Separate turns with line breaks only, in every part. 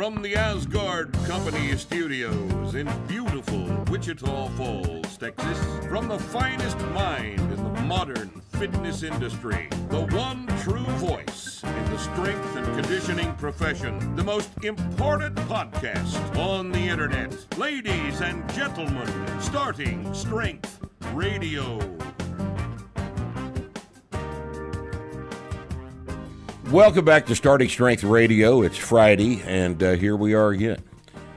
From the Aasgaard Company studios in beautiful Wichita Falls, Texas, from the finest mind in the modern fitness industry, the one true voice in the strength and conditioning profession, the most important podcast on the internet. Ladies and gentlemen, starting Strength Radio. Welcome back to Starting Strength Radio. It's Friday, and uh, here we are again.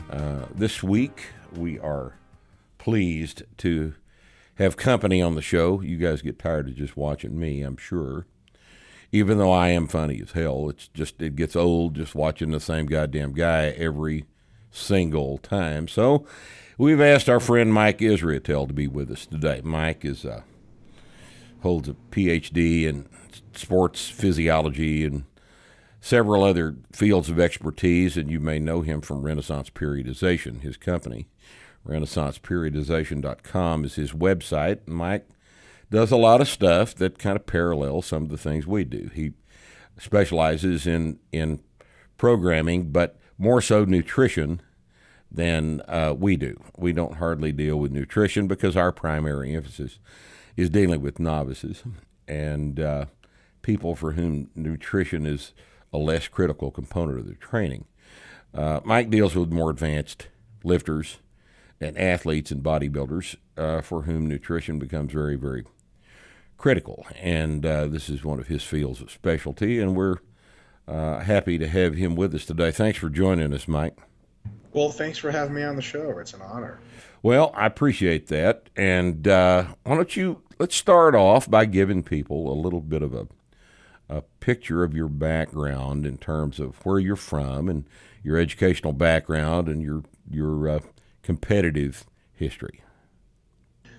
Uh, this week, we are pleased to have company on the show. You guys get tired of just watching me, I'm sure. Even though I am funny as hell, it's just it gets old just watching the same goddamn guy every single time. So, we've asked our friend Mike Israetel to be with us today. Mike is uh, holds a PhD in sports physiology and several other fields of expertise, and you may know him from Renaissance Periodization, his company. RenaissancePeriodization.com is his website. Mike does a lot of stuff that kind of parallels some of the things we do. He specializes in in programming, but more so nutrition than uh, we do. We don't hardly deal with nutrition because our primary emphasis is dealing with novices and uh, people for whom nutrition is a less critical component of their training. Uh, Mike deals with more advanced lifters and athletes and bodybuilders uh, for whom nutrition becomes very, very critical. And uh, this is one of his fields of specialty, and we're uh, happy to have him with us today. Thanks for joining us, Mike.
Well, thanks for having me on the show. It's an honor.
Well, I appreciate that. And uh, why don't you let's start off by giving people a little bit of a a picture of your background in terms of where you're from and your educational background and your your uh, competitive history.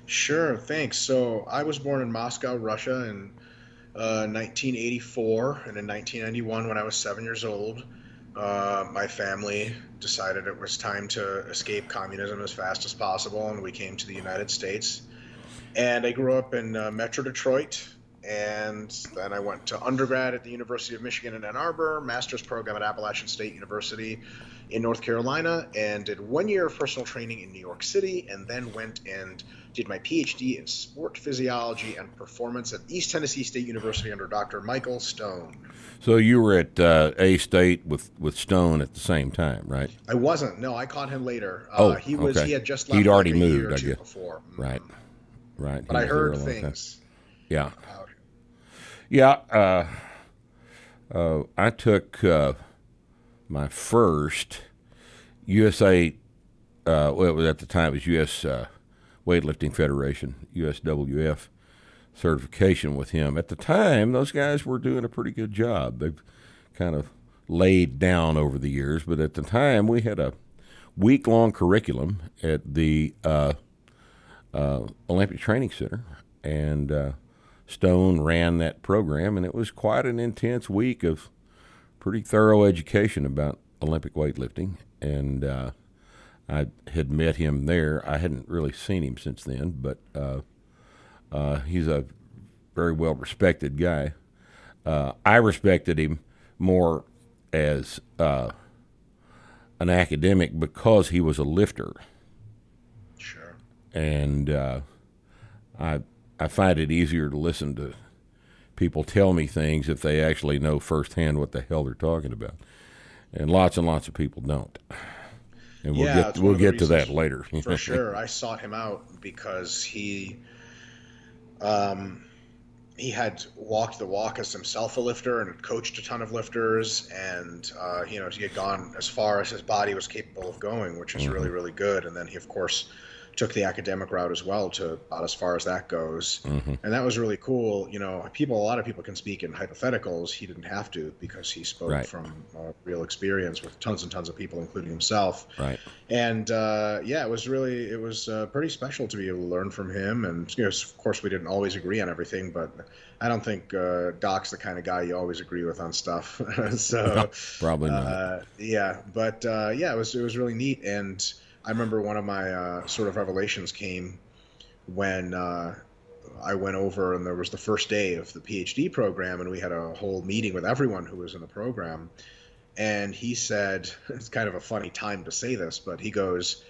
Sure, thanks. So I was born in Moscow, Russia, in uh, 1984, and in 1991, when I was seven years old, uh, my family decided it was time to escape communism as fast as possible, and we came to the United States. And I grew up in uh, Metro Detroit, and then I went to undergrad at the University of Michigan in Ann Arbor, master's program at Appalachian State University in North Carolina, and did one year of personal training in New York City, and then went and did my PhD in sport physiology and performance at East Tennessee State University under Dr. Michael Stone.
So you were at uh, App State with, with Stone at the same time, right?
I wasn't. No, I caught him later.
Oh,
uh, he was.
okay.
He had just left.
He'd already
like
moved,
or
I
two
guess.
Before.
Right, right.
But I heard
long time.
things.
Yeah,
About
yeah. Uh, uh, I took uh, my first USA. Well, it was at the time it was U.S. Weightlifting Federation (USWF) certification with him. At the time, those guys were doing a pretty good job. They've kind of laid down over the years, but at the time, we had a week-long curriculum at the uh, uh, Olympic Training Center, and uh, Stone ran that program, and it was quite an intense week of pretty thorough education about Olympic weightlifting. And uh, I had met him there. I hadn't really seen him since then, but uh, uh, he's a very well respected guy. Uh, I respected him more as uh, an academic because he was a lifter
sure.
and uh, I I find it easier to listen to people tell me things if they actually know firsthand what the hell they're talking about, and lots and lots of people don't. And we'll
Yeah,
get we'll get to that later.
for sure. I sought him out because he, um, he had walked the walk as himself a lifter and had coached a ton of lifters, and uh, you know he had gone as far as his body was capable of going, which is really really good. And then he of course took the academic route as well to about as far as that goes,
Mhm.
and that was really cool. You know, people a lot of people can speak in hypotheticals. He didn't have to because he spoke
Right.
from uh, real experience with tons and tons of people, including himself
Right.
and uh, yeah, it was really it was uh, pretty special to be able to learn from him. And you know, of course, we didn't always agree on everything, but I don't think uh, Doc's the kind of guy you always agree with on stuff. so
Probably not.
uh, yeah, but uh, yeah, it was it was really neat. And I remember one of my uh, sort of revelations came when uh, I went over and there was the first day of the PhD program, and we had a whole meeting with everyone who was in the program. and he said it's kind of a funny time to say this, but he goes,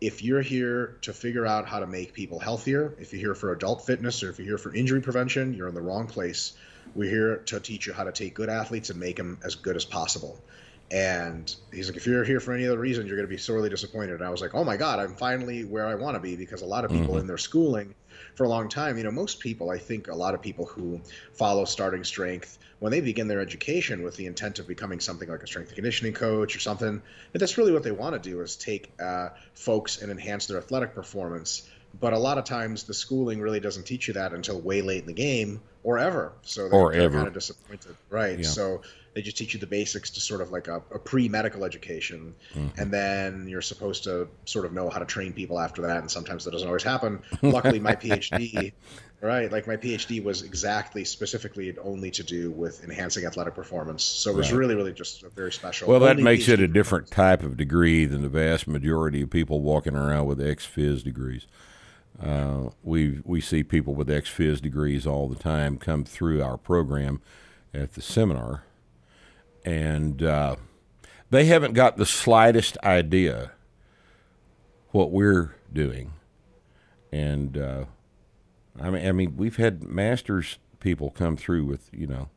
if you're here to figure out how to make people healthier, if you're here for adult fitness or if you're here for injury prevention, you're in the wrong place. We're here to teach you how to take good athletes and make them as good as possible. And he's like, if you're here for any other reason, you're going to be sorely disappointed. And I was like, oh my God, I'm finally where I want to be because a lot of people mm-hmm. in their schooling for a long time, you know, most people, I think a lot of people who follow starting strength, when they begin their education with the intent of becoming something like a strength and conditioning coach or something, that's really what they want to do is take uh, folks and enhance their athletic performance. But a lot of times the schooling really doesn't teach you that until way late in the game or ever. So they're, or they're kind of disappointed. Right. Yeah. So they just teach you the basics to sort of like a, a pre-medical education mm-hmm. and then you're supposed to sort of know how to train people after that and sometimes that doesn't always happen luckily my phd right like my phd was exactly specifically only to do with enhancing athletic performance so it was right. really really just a very special
well that makes PhD it a different type of degree than the vast majority of people walking around with ex-phys degrees uh, we we see people with ex-phys degrees all the time come through our program at the seminar and uh, they haven't got the slightest idea what we're doing. And uh, I mean, I mean, we've had masters people come through with you know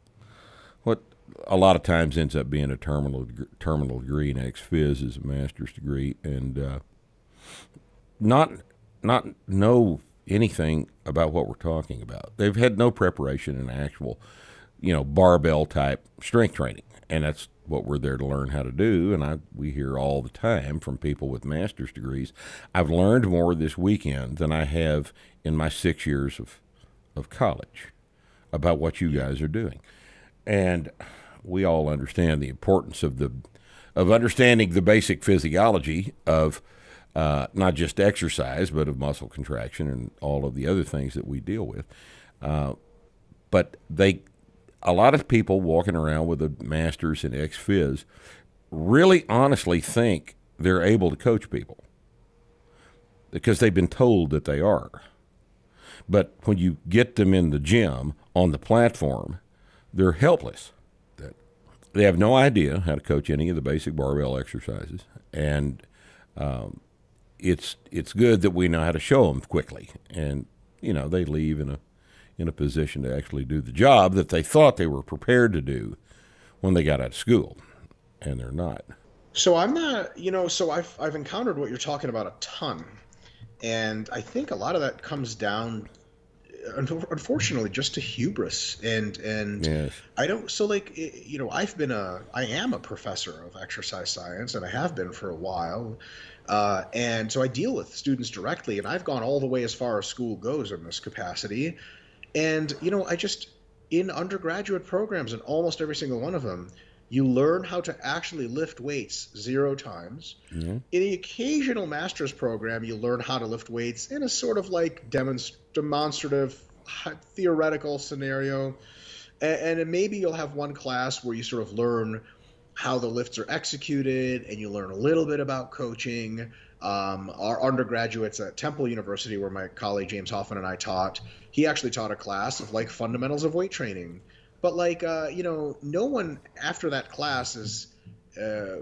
what a lot of times ends up being a terminal terminal degree. And ex phys is a master's degree, and uh, not not know anything about what we're talking about. They've had no preparation in actual, you know, barbell type strength training and that's what we're there to learn how to do. And I we hear all the time from people with master's degrees. I've learned more this weekend than I have in my six years of of college about what you guys are doing, and we all understand the importance of the of understanding the basic physiology of uh, not just exercise, but of muscle contraction and all of the other things that we deal with. Uh, but they a lot of people walking around with a master's in ex phys really honestly think they're able to coach people because they've been told that they are. But when you get them in the gym on the platform, they're helpless. They have no idea how to coach any of the basic barbell exercises, and um, it's it's good that we know how to show them quickly. And you know they leave in a in a position to actually do the job that they thought they were prepared to do when they got out of school, and they're not.
So I'm not, you know, so I've I've encountered what you're talking about a ton, and I think a lot of that comes down unfortunately just to hubris and and yes. i don't so like eh, you know i've been a i am a professor of exercise science and i have been for a while uh, and so i deal with students directly and i've gone all the way as far as school goes in this capacity and, you know, I just, in undergraduate programs, and almost every single one of them, you learn how to actually lift weights zero times. Mm-hmm. In the occasional master's program, you learn how to lift weights in a sort of like demonst- demonstrative, theoretical scenario. And, and maybe you'll have one class where you sort of learn how the lifts are executed and you learn a little bit about coaching. Um, our undergraduates at Temple University, where my colleague James Hoffman and I taught, he actually taught a class of like fundamentals of weight training. But like, uh, you know, no one after that class is uh,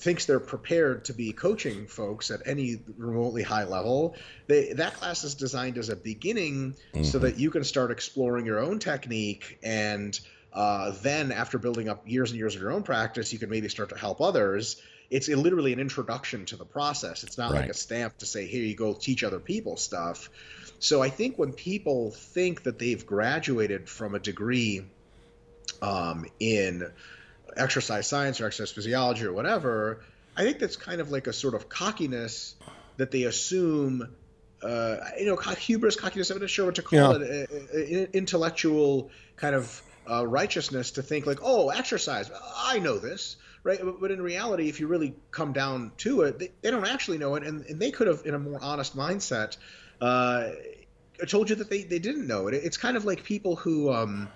thinks they're prepared to be coaching folks at any remotely high level. They, that class is designed as a beginning mm-hmm. so that you can start exploring your own technique and uh, then after building up years and years of your own practice, you can maybe start to help others it's literally an introduction to the process. It's not right. like a stamp to say, here you go, teach other people stuff. So I think when people think that they've graduated from a degree um, in exercise science or exercise physiology or whatever, I think that's kind of like a sort of cockiness that they assume. Uh, you know, hubris, cockiness. I'm not sure what to call yeah. it. Uh, intellectual kind of uh, righteousness to think like, oh, exercise. I know this right? But, but, in reality, if you really come down to it, they, they don't actually know it, and, and, they could have, in a more honest mindset, uh, told you that they, they didn't know it. It's kind of like people who, um,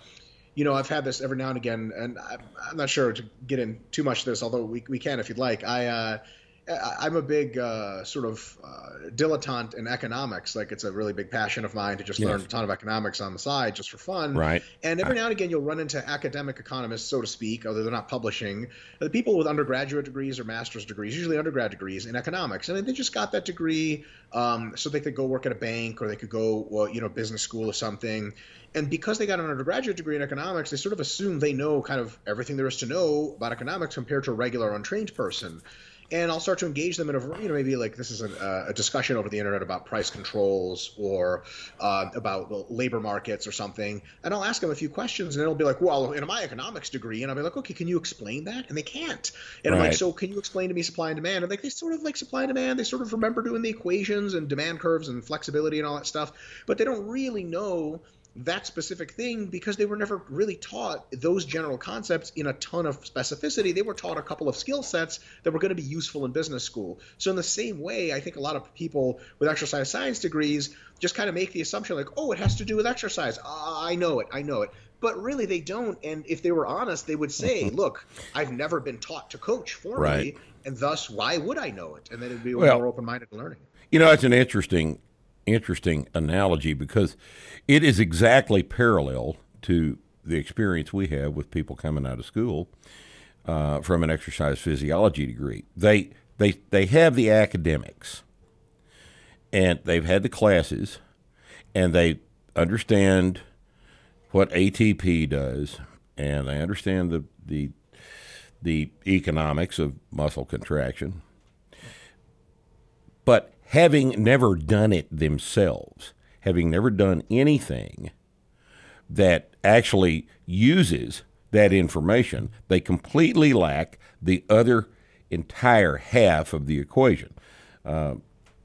you know, I've had this every now and again, and I'm, I'm, not sure to get in too much of this, although we, we can if you'd like. I, uh, I'm a big uh, sort of uh, dilettante in economics. Like it's a really big passion of mine to just yes. learn a ton of economics on the side just for fun.
Right.
And every now and again, you'll run into academic economists, so to speak, although they're not publishing. The people with undergraduate degrees or master's degrees, usually undergrad degrees in economics, and they just got that degree um, so they could go work at a bank or they could go, well, you know, business school or something. And because they got an undergraduate degree in economics, they sort of assume they know kind of everything there is to know about economics compared to a regular untrained person and I'll start to engage them in a you know maybe like this is a, a discussion over the internet about price controls or uh, about labor markets or something, and I'll ask them a few questions, and it'll be like, well, in my economics degree, and I'll be like, okay, can you explain that? And they can't, and right. I'm like, so can you explain to me supply and demand? And like they sort of like supply and demand, they sort of remember doing the equations and demand curves and flexibility and all that stuff, but they don't really know that specific thing because they were never really taught those general concepts in a ton of specificity. They were taught a couple of skill sets that were going to be useful in business school. So, in the same way, I think a lot of people with exercise science degrees just kind of make the assumption like, oh, it has to do with exercise. Uh, I know it. I know it. But really, they don't. And if they were honest, they would say, mm-hmm. look, I've never been taught to coach formally. Right. And thus, why would I know it? And then it'd be well, more open minded learning.
You know, it's an interesting interesting analogy because it is exactly parallel to the experience we have with people coming out of school uh, from an exercise physiology degree. They they they have the academics, and they've had the classes, and they understand what ATP does, and they understand the the the economics of muscle contraction. But having never done it themselves, having never done anything that actually uses that information, they completely lack the other entire half of the equation. Uh,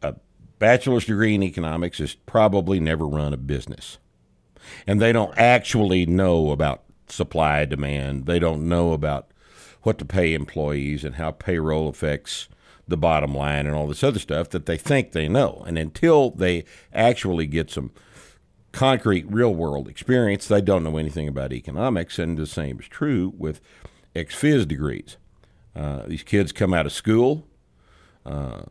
a bachelor's degree in economics has probably never run a business. And they don't actually know about supply demand. They don't know about what to pay employees and how payroll affects the bottom line and all this other stuff that they think they know. And until they actually get some concrete real world experience, they don't know anything about economics. And the same is true with ex phys degrees. Uh, these kids come out of school, uh,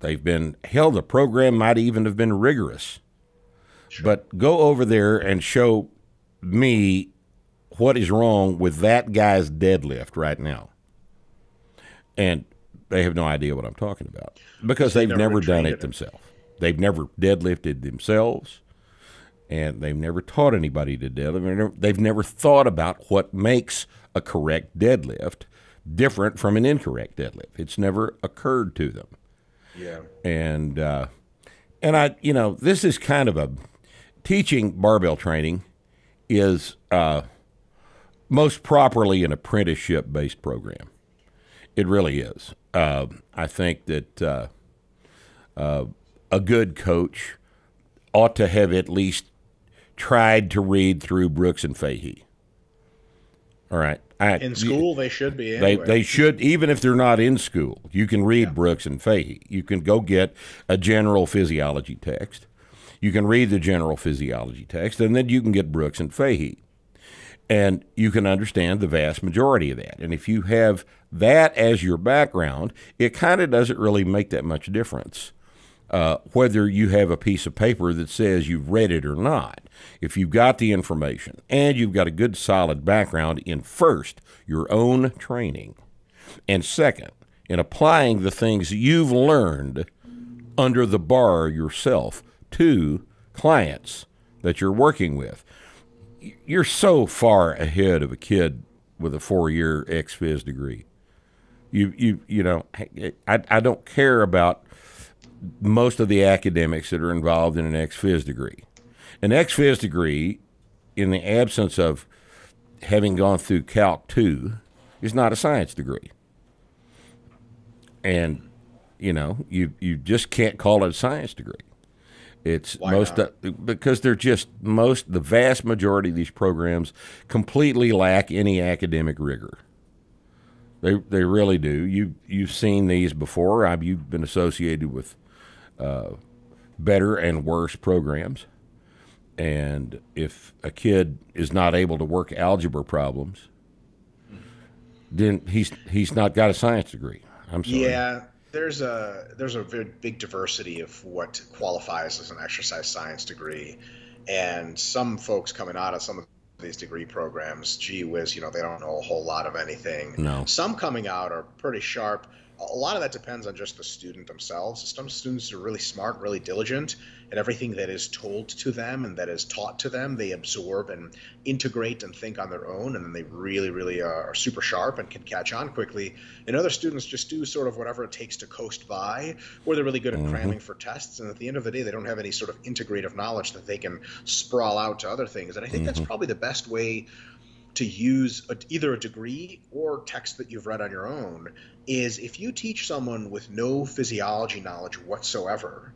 they've been hell, the program might even have been rigorous. Sure. But go over there and show me what is wrong with that guy's deadlift right now. And they have no idea what I'm talking about because they've, they've never, never done it, it themselves. They've never deadlifted themselves, and they've never taught anybody to deadlift. They've never thought about what makes a correct deadlift different from an incorrect deadlift. It's never occurred to them.
Yeah.
And uh, and I, you know, this is kind of a teaching barbell training is uh, most properly an apprenticeship based program. It really is. Uh, I think that uh, uh, a good coach ought to have at least tried to read through Brooks and Fahey. All right.
I, in school, you, they should be. Anyway.
They they should even if they're not in school. You can read yeah. Brooks and Fahey. You can go get a general physiology text. You can read the general physiology text, and then you can get Brooks and Fahey and you can understand the vast majority of that. And if you have that as your background, it kind of doesn't really make that much difference uh, whether you have a piece of paper that says you've read it or not. If you've got the information and you've got a good solid background in first, your own training, and second, in applying the things you've learned under the bar yourself to clients that you're working with you're so far ahead of a kid with a four-year ex-phys degree. You you you know, I I don't care about most of the academics that are involved in an ex-phys degree. An ex-phys degree, in the absence of having gone through Calc two, is not a science degree. And you know, you you just can't call it a science degree. It's Why most uh, because they're just most the vast majority of these programs completely lack any academic rigor. They they really do. You you've seen these before. I've, you've been associated with uh, better and worse programs, and if a kid is not able to work algebra problems, then he's he's not got a science degree. I'm sorry.
Yeah, there's a there's a very big diversity of what qualifies as an exercise science degree, and some folks coming out of some of these degree programs, gee whiz, you know, they don't know a whole lot of anything.
No.
Some coming out are pretty sharp a lot of that depends on just the student themselves. Some students are really smart, really diligent, and everything that is told to them and that is taught to them, they absorb and integrate and think on their own, and then they really, really are super sharp and can catch on quickly. And other students just do sort of whatever it takes to coast by, or they're really good at mm-hmm. cramming for tests, and at the end of the day, they don't have any sort of integrative knowledge that they can sprawl out to other things. And I think mm-hmm. that's probably the best way to use a, either a degree or text that you've read on your own is if you teach someone with no physiology knowledge whatsoever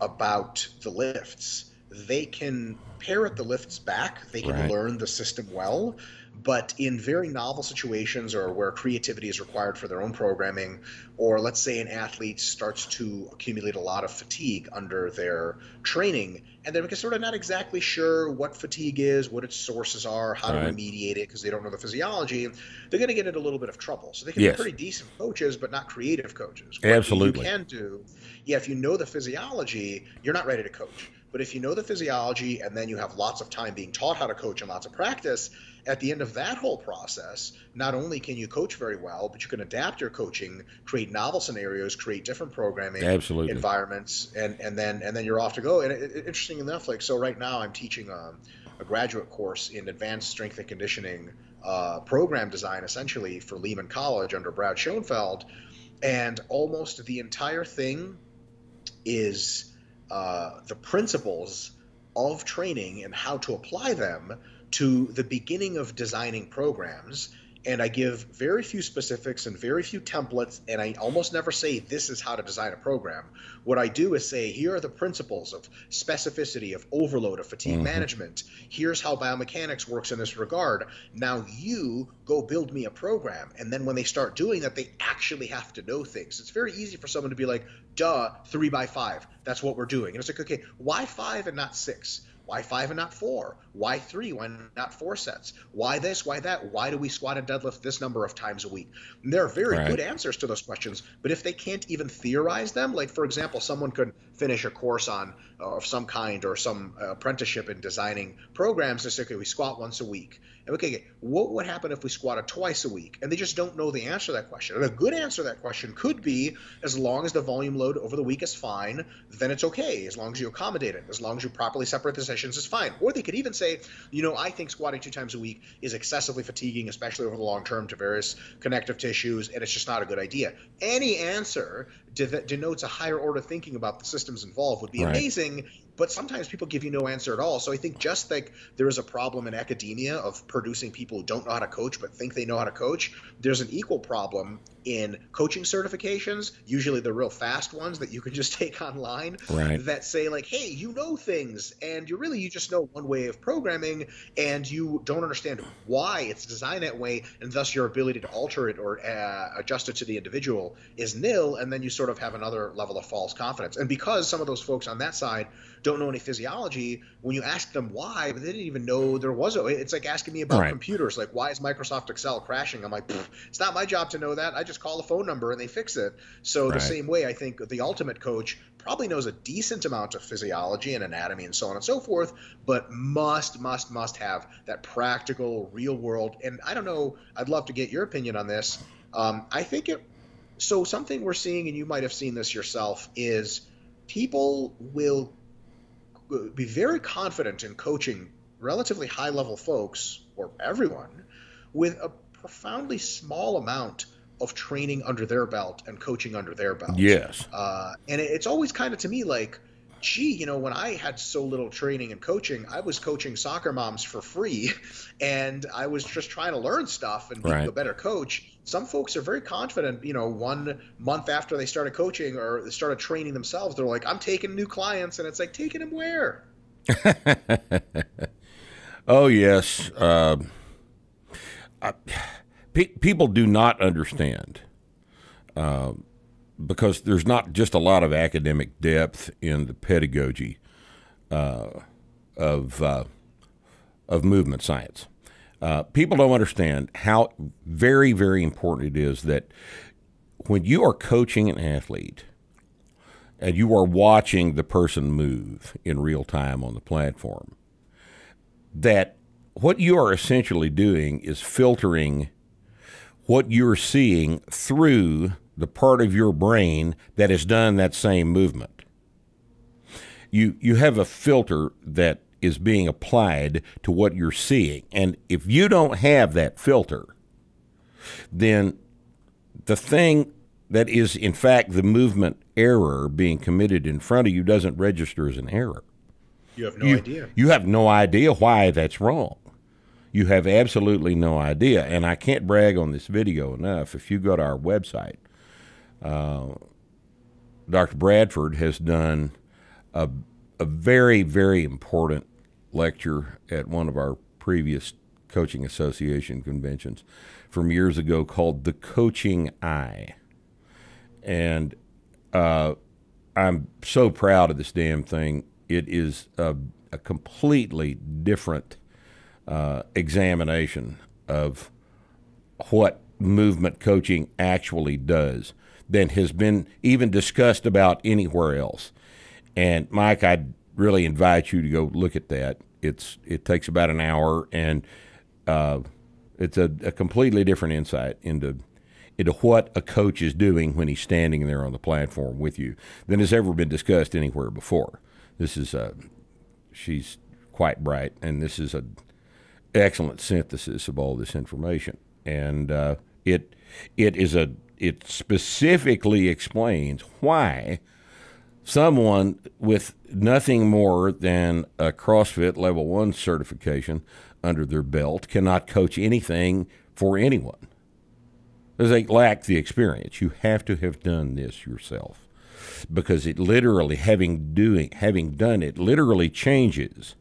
about the lifts, they can parrot the lifts back. They can right. learn the system well, but in very novel situations or where creativity is required for their own programming, or let's say an athlete starts to accumulate a lot of fatigue under their training, and they're sort of not exactly sure what fatigue is, what its sources are, how to remediate it because they don't know the physiology, they're going to get into a little bit of trouble. So they can yes. be pretty decent coaches, but not creative coaches.
What Absolutely.
you can do, yeah, if you know the physiology, you're not ready to coach. But if you know the physiology and then you have lots of time being taught how to coach and lots of practice, at the end of that whole process, not only can you coach very well, but you can adapt your coaching, create novel scenarios, create different programming
Absolutely.
environments, and and then and then you're off to go. And it, it, interesting enough, like so, right now I'm teaching a, a graduate course in advanced strength and conditioning uh, program design, essentially for Lehman College under Brad Schoenfeld, and almost the entire thing is uh, the principles of training and how to apply them to the beginning of designing programs and I give very few specifics and very few templates, and I almost never say this is how to design a program. What I do is say here are the principles of specificity, of overload, of fatigue mm-hmm. management. Here's how biomechanics works in this regard. Now you go build me a program, and then when they start doing that, they actually have to know things. It's very easy for someone to be like, "Duh, three by five. That's what we're doing," and it's like, okay, why five and not six? Why five and not four? Why three? Why not four sets? Why this? Why that? Why do we squat and deadlift this number of times a week? And there are very right. good answers to those questions, but if they can't even theorize them, like for example, someone could finish a course on uh, of some kind or some uh, apprenticeship in designing programs and say, okay, we squat once a week. Okay, okay, what would happen if we squatted twice a week? And they just don't know the answer to that question. And a good answer to that question could be as long as the volume load over the week is fine, then it's okay. As long as you accommodate it, as long as you properly separate the sessions, is fine. Or they could even say, you know, I think squatting two times a week is excessively fatiguing, especially over the long term to various connective tissues, and it's just not a good idea. Any answer denotes a higher order thinking about the systems involved would be right. amazing but sometimes people give you no answer at all. So I think just like there is a problem in academia of producing people who don't know how to coach but think they know how to coach, there's an equal problem in coaching certifications, usually the real fast ones that you can just take online
right.
that say like, "Hey, you know things and you really you just know one way of programming and you don't understand why it's designed that way and thus your ability to alter it or uh, adjust it to the individual is nil and then you sort of have another level of false confidence." And because some of those folks on that side don't know any physiology, when you ask them why, they didn't even know there was a. It's like asking me about right. computers, like why is Microsoft Excel crashing? I'm like, it's not my job to know that. I just call the phone number and they fix it. So right. the same way, I think the ultimate coach probably knows a decent amount of physiology and anatomy and so on and so forth, but must, must, must have that practical, real world. And I don't know. I'd love to get your opinion on this. Um, I think it. So something we're seeing, and you might have seen this yourself, is people will be very confident in coaching relatively high level folks or everyone with a profoundly small amount of training under their belt and coaching under their belt.
Yes.
Uh, and it's always kind of to me like, gee, you know, when I had so little training and coaching, I was coaching soccer moms for free and I was just trying to learn stuff and be right. a better coach. Some folks are very confident, you know, one month after they started coaching or they started training themselves, they're like, I'm taking new clients. And it's like, taking them where?
oh, yes. Uh, I, pe- people do not understand. Uh, because there's not just a lot of academic depth in the pedagogy uh, of uh, of movement science. Uh, people don't understand how very very important it is that when you are coaching an athlete and you are watching the person move in real time on the platform, that what you are essentially doing is filtering what you're seeing through the part of your brain that has done that same movement. You you have a filter that is being applied to what you're seeing. And if you don't have that filter, then the thing that is in fact the movement error being committed in front of you doesn't register as an error.
You have no
you,
idea.
You have no idea why that's wrong. You have absolutely no idea. And I can't brag on this video enough. If you go to our website, uh, Dr. Bradford has done a, a very, very important lecture at one of our previous coaching association conventions from years ago called The Coaching Eye. And uh, I'm so proud of this damn thing. It is a, a completely different uh, examination of what movement coaching actually does than has been even discussed about anywhere else. And Mike, I'd really invite you to go look at that. It's it takes about an hour, and uh, it's a, a, completely different insight into into what a coach is doing when he's standing there on the platform with you than has ever been discussed anywhere before. This is a she's quite bright, and this is a excellent synthesis of all this information, and uh, it it is a it specifically explains why someone with nothing more than a CrossFit level one certification under their belt cannot coach anything for anyone. Because they lack the experience. You have to have done this yourself. Because it literally having doing having done it literally changes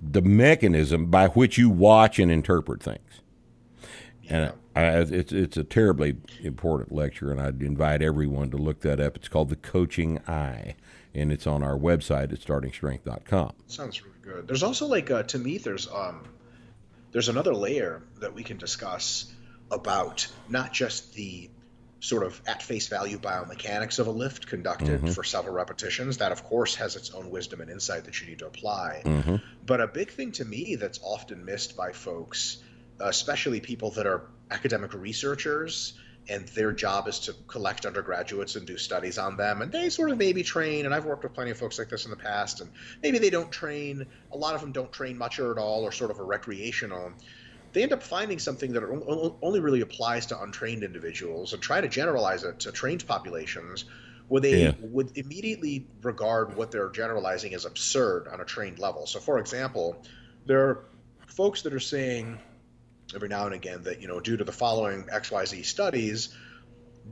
the mechanism by which you watch and interpret things. And I, it's it's a terribly important lecture, and I'd invite everyone to look that up. It's called The Coaching Eye, and it's on our website at startingstrength.com.
Sounds really good. There's also like uh, to me, there's um, there's another layer that we can discuss about not just the sort of at face value biomechanics of a lift conducted mm-hmm. for several repetitions. That, of course, has its own wisdom and insight that you need to apply. Mm-hmm. But a big thing to me that's often missed by folks especially people that are academic researchers and their job is to collect undergraduates and do studies on them and they sort of maybe train and i've worked with plenty of folks like this in the past and maybe they don't train a lot of them don't train much or at all or sort of a recreational they end up finding something that only really applies to untrained individuals and try to generalize it to trained populations where they yeah. would immediately regard what they're generalizing as absurd on a trained level so for example there are folks that are saying every now and again that you know due to the following xyz studies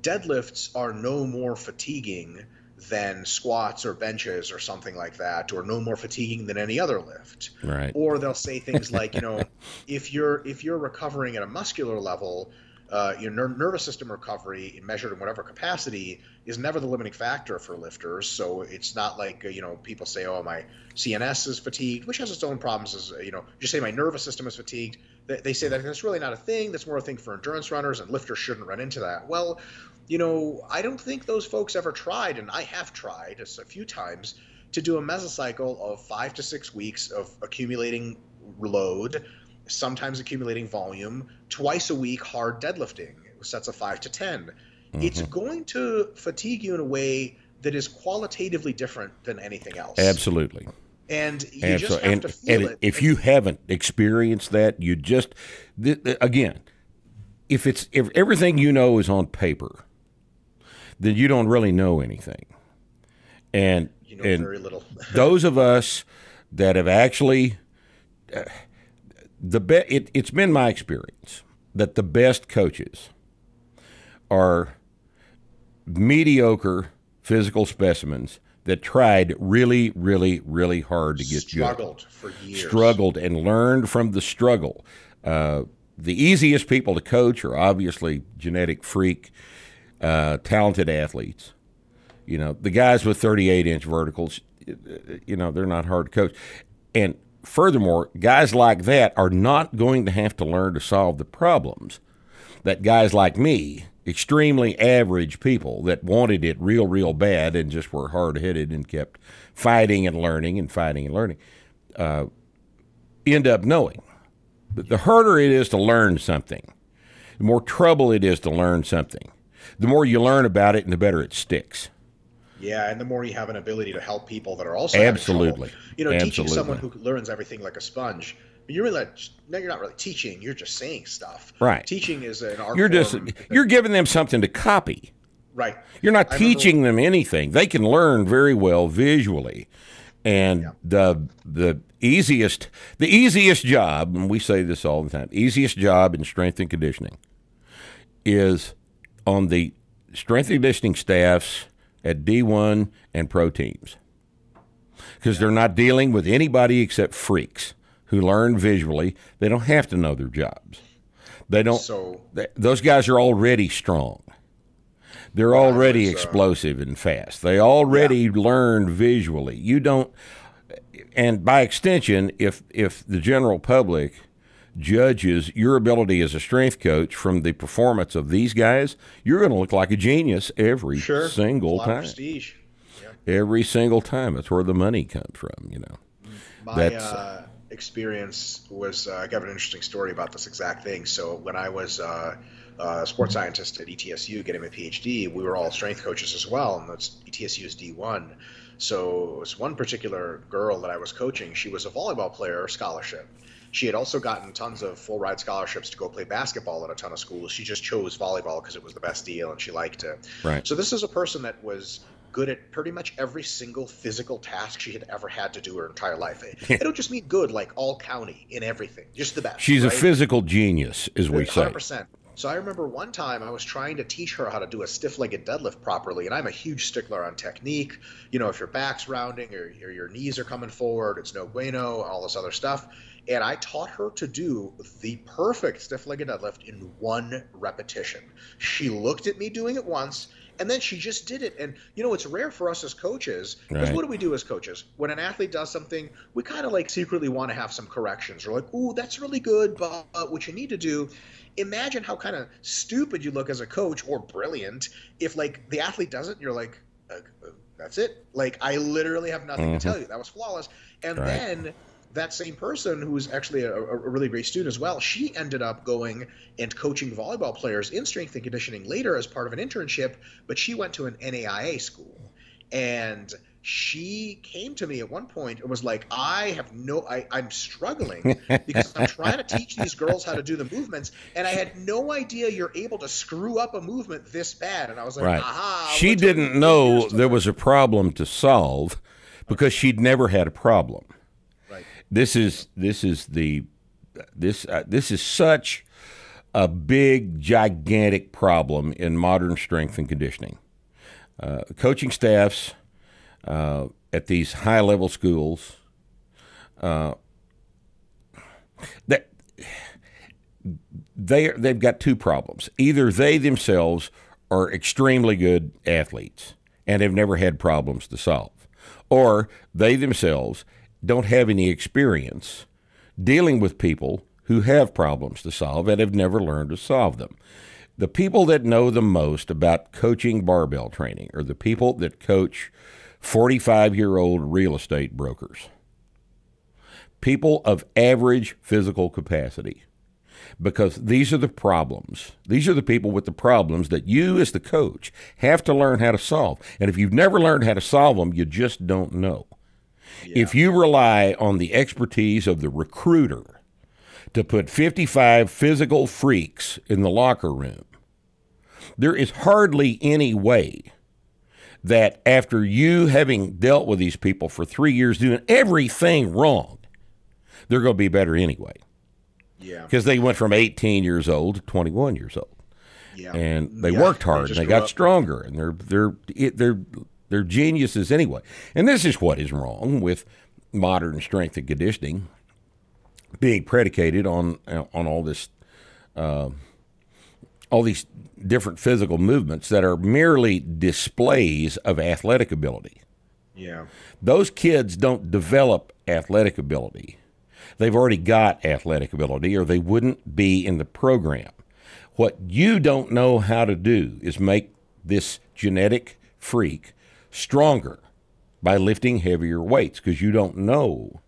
deadlifts are no more fatiguing than squats or benches or something like that or no more fatiguing than any other lift.
Right.
Or they'll say things like you know if you're if you're recovering at a muscular level uh, your ner- nervous system recovery measured in whatever capacity is never the limiting factor for lifters. So it's not like uh, you know people say, "Oh, my CNS is fatigued," which has its own problems. As you know, just say my nervous system is fatigued. They, they say that that's really not a thing. That's more a thing for endurance runners, and lifters shouldn't run into that. Well, you know, I don't think those folks ever tried, and I have tried a few times to do a mesocycle of five to six weeks of accumulating load sometimes accumulating volume, twice a week hard deadlifting, sets of five to 10. Mm-hmm. It's going to fatigue you in a way that is qualitatively different than anything else.
Absolutely.
And you and just have and, to feel
and
it.
If you haven't experienced that, you just, th- th- again, if it's if everything you know is on paper, then you don't really know anything. And
you know
and
very little.
those of us that have actually uh, the be- it, it's been my experience that the best coaches are mediocre physical specimens that tried really, really, really hard to get
struggled
good.
for years,
struggled and learned from the struggle. Uh, the easiest people to coach are obviously genetic freak, uh, talented athletes. You know, the guys with 38 inch verticals, you know, they're not hard to coach. And furthermore, guys like that are not going to have to learn to solve the problems that guys like me extremely average people that wanted it real, real bad and just were hard headed and kept fighting and learning and fighting and learning, uh, end up knowing. But the harder it is to learn something, the more trouble it is to learn something. The more you learn about it, and the better it sticks.
Yeah, and the more you have an ability to help people that are also
absolutely,
you know,
absolutely.
teaching someone who learns everything like a sponge. You're really no, you're not really teaching. You're just saying stuff.
Right.
Teaching is an art.
You're just you're giving them something to copy.
Right.
You're not I teaching remember, them anything. They can learn very well visually. And yeah. the the easiest the easiest job, and we say this all the time, easiest job in strength and conditioning is on the strength and conditioning staffs at D1 and pro teams because they're not dealing with anybody except freaks who learn visually. They don't have to know their jobs. They don't. So, those guys are already strong. They're already was, uh, explosive and fast. They already yeah. learn visually. You don't, and by extension, if if the general public judges your ability as a strength coach from the performance of these guys, you're going to look like a genius every
sure.
single time.
prestige.
Yeah. Every single time. That's where the money comes from, you know.
My That's, uh, experience was uh, I got an interesting story about this exact thing. So when I was uh, a sports scientist at ETSU getting my PhD, we were all strength coaches as well, and that's ETSU's D1. So it was one particular girl that I was coaching. She was a volleyball player, scholarship she had also gotten tons of full ride scholarships to go play basketball at a ton of schools. She just chose volleyball because it was the best deal and she liked it.
Right.
So this is a person that was good at pretty much every single physical task she had ever had to do her entire life. I don't just mean good, like all county in everything, just the best.
She's right? a physical genius, as we 100%.
say. So I remember one time I was trying to teach her how to do a stiff-legged deadlift properly, and I'm a huge stickler on technique. You know, if your back's rounding or, or your knees are coming forward, it's no bueno, all this other stuff and I taught her to do the perfect stiff legged deadlift in one repetition. She looked at me doing it once, and then she just did it. And you know, it's rare for us as coaches because right. what do we do as coaches? When an athlete does something, we kind of like secretly want to have some corrections. We're like, "Ooh, that's really good," but what you need to do. Imagine how kind of stupid you look as a coach, or brilliant, if like the athlete does it, you're like, uh, "That's it." Like I literally have nothing mm-hmm. to tell you. That was flawless. And right. then that same person who was actually a, a, really great student as well, she ended up going and coaching volleyball players in strength and conditioning later as part of an internship, but she went to an NAIA school. And she came to me at one point and was like, I have no, I, I'm struggling because I'm trying to teach these girls how to do the movements, and I had no idea you're able to screw up a movement this bad. And I was like, right. aha.
She didn't know there was a problem to solve because she'd never had a problem. This is this is the this uh, this is such a big gigantic problem in modern strength and conditioning. Uh, coaching staffs uh, at these high level schools uh, that they they've got two problems. Either they themselves are extremely good athletes and have never had problems to solve, or they themselves don't have any experience dealing with people who have problems to solve and have never learned to solve them. The people that know the most about coaching barbell training are the people that coach 45 year old real estate brokers, people of average physical capacity. Because these are the problems. These are the people with the problems that you, as the coach, have to learn how to solve. And if you've never learned how to solve them, you just don't know. If you rely on the expertise of the recruiter to put 55 physical freaks in the locker room, there is hardly any way that after you having dealt with these people for three years doing everything wrong, they're going to be better anyway.
Yeah.
Because they went from 18 years old to 21 years old.
Yeah.
And they
yeah,
worked hard
they
and they got up. stronger and they're they're they're they're geniuses anyway. And this is what is wrong with modern strength and conditioning being predicated on on all this uh, all these different physical movements that are merely displays of athletic ability.
Yeah.
Those kids don't develop athletic ability. They've already got athletic ability or they wouldn't be in the program. What you don't know how to do is make this genetic freak stronger by lifting heavier weights because you don't know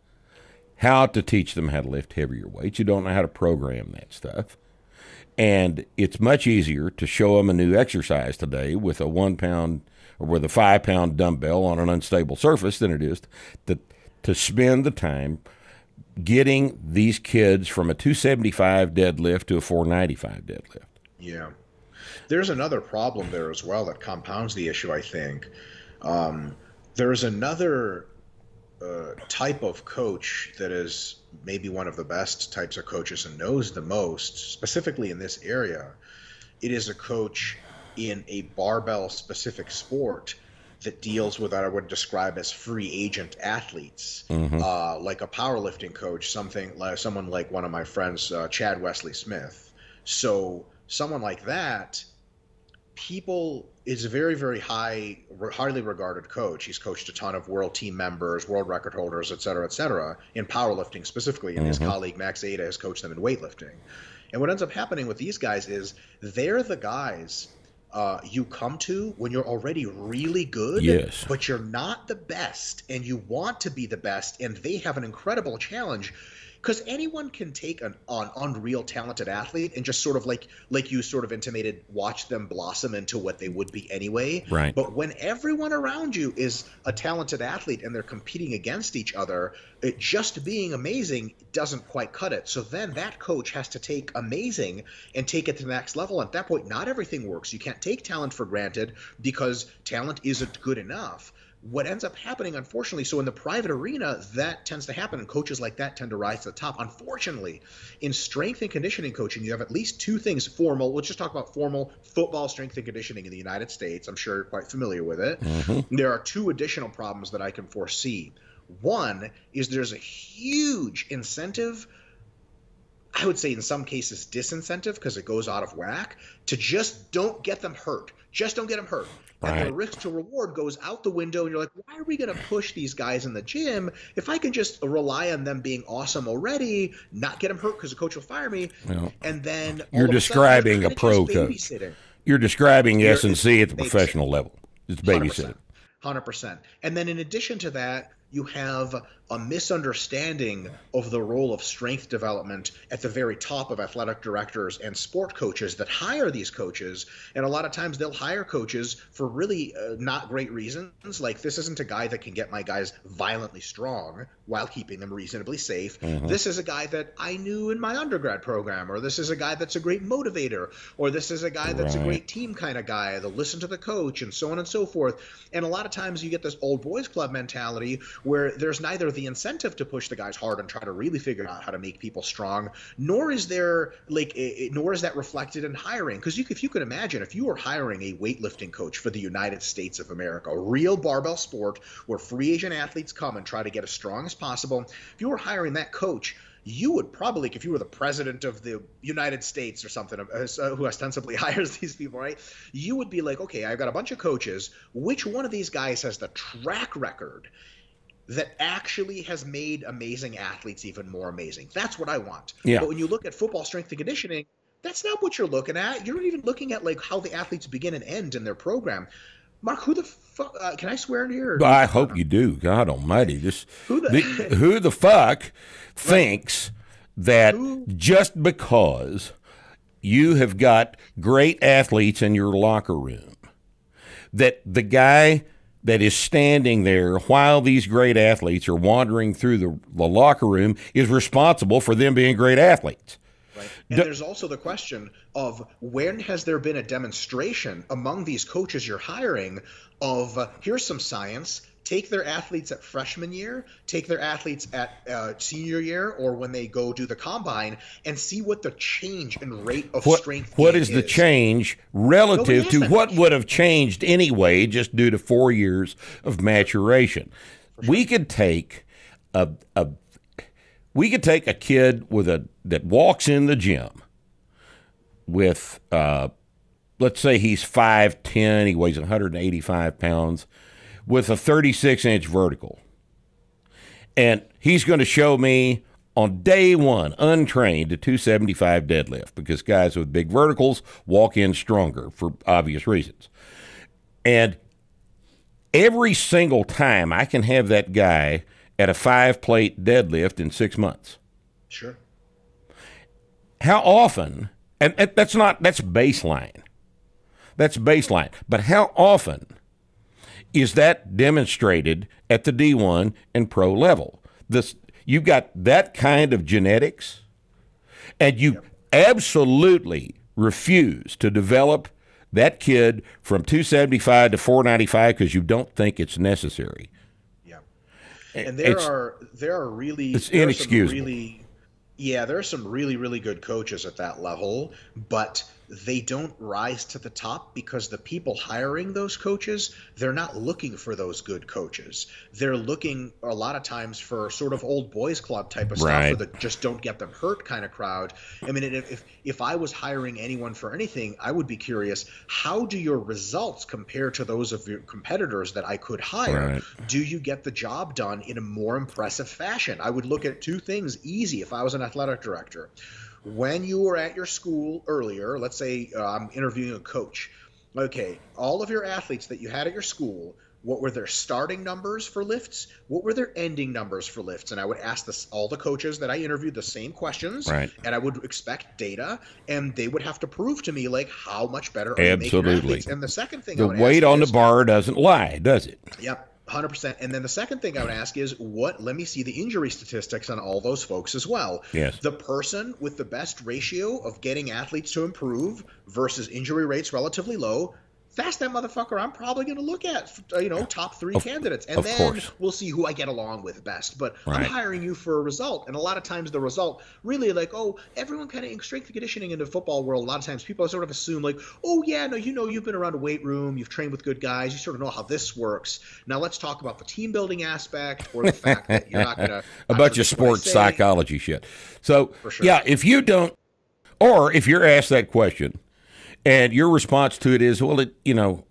how to teach them how to lift heavier weights. You don't know how to program that stuff. And it's much easier to show them a new exercise today with a one pound or with a five pound dumbbell on an unstable surface than it is to, to spend the time getting these kids from a 275 deadlift to a 495 deadlift.
Yeah. There's another problem there as well that compounds the issue, I think. Um, there's another uh, type of coach that is maybe one of the best types of coaches and knows the most, specifically in this area. It is a coach in a barbell specific sport that deals with what I would describe as free agent athletes, mm-hmm. uh, like a powerlifting coach, something like someone like one of my friends, uh, Chad Wesley Smith. So someone like that, people is a very very high, highly regarded coach. He's coached a ton of world team members, world record holders, et cetera, et cetera, in powerlifting specifically. And mm-hmm. his colleague Max Aita has coached them in weightlifting. And what ends up happening with these guys is they're the guys uh, you come to when you're already really good,
yes.
but you're not the best, and you want to be the best, and they have an incredible challenge because anyone can take an, an unreal talented athlete and just sort of like like you sort of intimated watch them blossom into what they would be anyway.
Right.
But when everyone around you is a talented athlete and they're competing against each other it just being amazing doesn't quite cut it. So then that coach has to take amazing and take it to the next level. At that point not everything works. You can't take talent for granted because talent isn't good enough what ends up happening, unfortunately, so in the private arena, that tends to happen, and coaches like that tend to rise to the top. Unfortunately, in strength and conditioning coaching, you have at least two things formal. Let's just talk about formal football strength and conditioning in the United States. I'm sure you're quite familiar with it. Mm-hmm. There are two additional problems that I can foresee. One is there's a huge incentive I would say in some cases disincentive because it goes out of whack to just don't get them hurt. Just don't get them hurt. Right. And the risk to reward goes out the window, and you're like, why are we going to push these guys in the gym if I can just rely on them being awesome already, not get them hurt because the coach will fire me, well, and then
you're describing a, pro coach. You're describing S and C at the professional level. It's babysitting.
Hundred percent. And then in addition to that, you have a misunderstanding of the role of strength development at the very top of athletic directors and sport coaches that hire these coaches. And a lot of times they'll hire coaches for really uh, not great reasons. Like, this isn't a guy that can get my guys violently strong while keeping them reasonably safe. Mm-hmm. This is a guy that I knew in my undergrad program, or this is a guy that's a great motivator, or this is a guy that's right. a great team kind of guy. They'll listen to the coach, and so on and so forth. And a lot of times you get this old boys club mentality where there's neither the incentive to push the guys hard and try to really figure out how to make people strong, nor is there like, it, nor is that reflected in hiring. Because if you could imagine, if you were hiring a weightlifting coach for the United States of America, a real barbell sport where free agent athletes come and try to get as strong as possible, if you were hiring that coach, you would probably, if you were the president of the United States or something, uh, who ostensibly hires these people, right? You would be like, okay, I've got a bunch of coaches. Which one of these guys has the track record that actually has made amazing athletes even more amazing. That's what I want.
Yeah.
But when you look at football strength and conditioning, that's not what you're looking at. You're not even looking at like how the athletes begin and end in their program. Mark, who the fuck? Uh, can I swear in here?
I hope you do. God Almighty, just who the, the who the fuck thinks that who? just because you have got great athletes in your locker room, that the guy that is standing there while these great athletes are wandering through the, the locker room is responsible for them being great athletes.
Right. And there's also the question of when has there been a demonstration among these coaches you're hiring of uh, here's some science, take their athletes at freshman year, take their athletes at uh, senior year, or when they go do the combine, and see what the change in rate of
what,
strength.
What is, is the change relative to what would have changed anyway, just due to four years of maturation? Sure. We could take a, a we could take a kid with a that walks in the gym with uh, let's say he's 5'10 he weighs 185 pounds with a 36 inch vertical. And he's going to show me on day one, untrained, to 275 deadlift because guys with big verticals walk in stronger for obvious reasons. And every single time I can have that guy at a five plate deadlift in six months.
Sure.
How often, and that's not, that's baseline. That's baseline. But how often is that demonstrated at the D1 and pro level? This, you've got that kind of genetics, and you yep. absolutely refuse to develop that kid from 275 to 495 because you don't think it's necessary.
Yeah, and there it's, are there are really
it's inexcusable.
Really, yeah, there are some really really good coaches at that level, but they don't rise to the top because the people hiring those coaches they're not looking for those good coaches. They're looking a lot of times for sort of old boys club type of
right.
stuff that just don't get them hurt kind of crowd. I mean if if i was hiring anyone for anything i would be curious how do your results compare to those of your competitors that i could hire?
Right.
do you get the job done in a more impressive fashion? I would look at two things easy if i was an athletic director when you were at your school earlier, let's say uh, I'm interviewing a coach. Okay, all of your athletes that you had at your school, what were their starting numbers for lifts? What were their ending numbers for lifts? And I would ask this, all the coaches that I interviewed the same questions,
right.
and I would expect data, and they would have to prove to me like how much better are
Absolutely.
And the second thing,
the weight on is, the bar doesn't lie, does it?
Yep. 100%. And then the second thing I would ask is what, let me see the injury statistics on all those folks as well.
Yes.
The person with the best ratio of getting athletes to improve versus injury rates relatively low, that's that motherfucker I'm probably going to look at, uh, you know, top three
of,
candidates. And then
course.
we'll see who I get along with best. But
right.
I'm hiring you for a result. And a lot of times the result really like, oh, everyone kind of in strength and conditioning in the football world, a lot of times people sort of assume like, oh, yeah, no, you know, you've been around a weight room, you've trained with good guys, you sort of know how this works. Now let's talk about the team building aspect or the fact that you're not going to.
a bunch of sports psychology shit. So,
sure.
yeah, if you don't, or if you're asked that question, and your response to it is, well, it, you know,